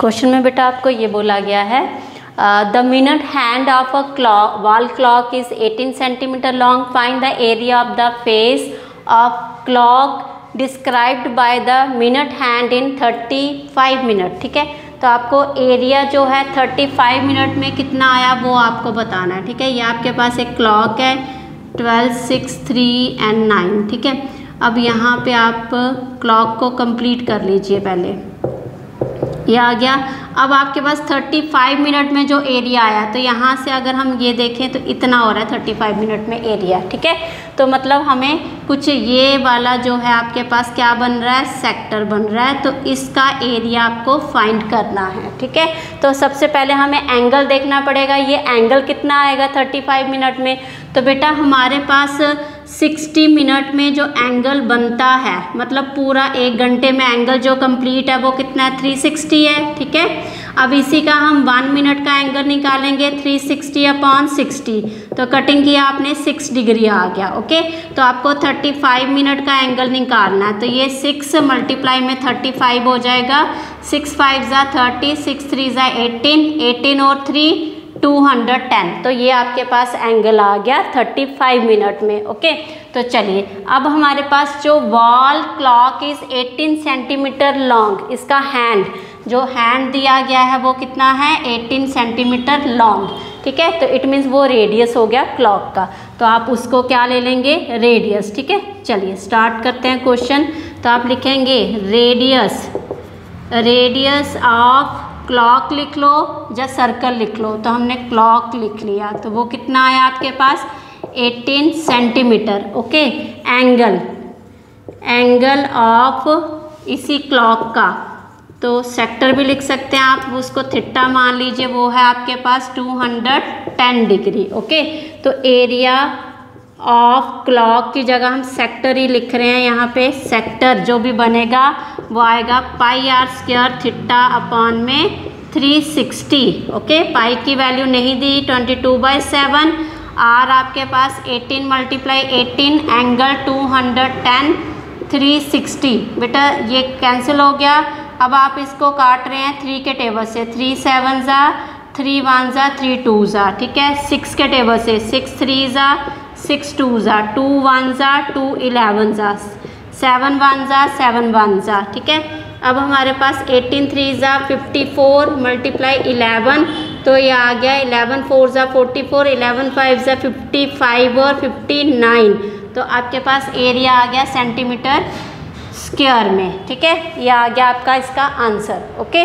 Question में बेटा आपको ये बोला गया है the minute hand of a clock wall clock is 18 centimetre long, find the area of the face of clock described by the minute hand in 35 minute, ठीक है? तो आपको एरिया जो है 35 मिनट में कितना आया वो आपको बताना है, ठीक है? ये आपके पास एक क्लॉक है, twelve, six, three and nine, ठीक है? अब यहाँ पे आप क्लॉक को कंप्लीट कर लीजिए पहले। ये आ गया। अब आपके पास 35 मिनट में जो एरिया आया तो यहाँ से अगर हम ये देखें तो इतना हो रहा है 35 मिनट में एरिया ठीक है? तो मतलब हमें कुछ ये वाला जो है आपके पास क्या बन रहा है? सेक्टर बन रहा है तो इसका एरिया आपको फाइंड करना है, ठीक है? तो सबसे पहले हमें एंगल देखना पड़ेगा। ये एंगल कितना आएगा 35 मिनट में? तो बेटा हमारे पास 60 मिनट में जो एंगल बनता है मतलब पूरा एक घंटे में एंगल जो कंप्लीट है, वो कितना है? 360 है, ठीक है? अब इसी का हम वन मिनट का एंगल निकालेंगे 360 सिक्सटी अपॉन सिक्सटी तो कटिंग किया आपने सिक्स डिग्री आ गया ओके तो आपको 35 मिनट का एंगल निकालना है तो ये सिक्स मल्टीप्लाई में 35 हो जाएगा. सिक्स फाइव ज़ा थर्टी सिक्स थ्री ज़ा एटीन एटीन और थ्री टू हंड्रेड टेन। तो ये आपके पास एंगल आ गया थर्टी फाइव मिनट में ओके तो चलिए, अब हमारे पास जो wall clock is eighteen centimetre long इसका हैंड जो हैंड दिया गया है वो कितना है? एटीन सेंटीमीटर लॉन्ग ठीक है? तो इट मीन्स वो रेडियस हो गया क्लॉक का। तो आप उसको क्या ले लेंगे? रेडियस ठीक है? चलिए स्टार्ट करते हैं क्वेश्चन तो आप लिखेंगे रेडियस रेडियस ऑफ़ क्लॉक लिख लो या सर्कल लिख लो। तो हमने क्लॉक लिख लिया। तो वो कितना आया आपके पास? 18 centimetre okay angle angle of इसी क्लॉक का। तो सेक्टर भी लिख सकते हैं आप। उसको थिट्टा मान लीजिए। वो है आपके पास 210 डिग्री ओके तो एरिया ऑफ़ क्लॉक की जगह हम सेक्टर ही लिख रहे हैं। यहाँ पे सेक्टर जो भी बनेगा वो आएगा pi r square theta upon में 360 ओके पाई की वैल्यू नहीं दी 22 टू बाई सेवन आर आपके पास 18 मल्टीप्लाई एटीन एंगल 210 360 बेटा, ये कैंसिल हो गया। अब आप इसको काट रहे हैं थ्री के टेबल से। थ्री सेवन ज़ा थ्री वन ज़ा थ्री टू ज़ा ठीक है? सिक्स के टेबल से। सिक्स थ्री ज़ा सिक्स टू ज़ा टू वन ज़ा टू इलेवन ज़ा सेवन वन ज़ा सेवन वन ज़ा ठीक है? अब हमारे पास एटीन थ्री ज़ा फिफ्टी फोर, मल्टीप्लाई इलेवन तो ये आ गया इलेवन फोर ज़ा फोर्टी फोर, इलेवन फाइव ज़ा फिफ्टी फाइव और फिफ्टी नाइन। तो आपके पास एरिया आ गया सेंटीमीटर स्क्वायर में, ठीक है? ये आ गया आपका इसका आंसर, ओके?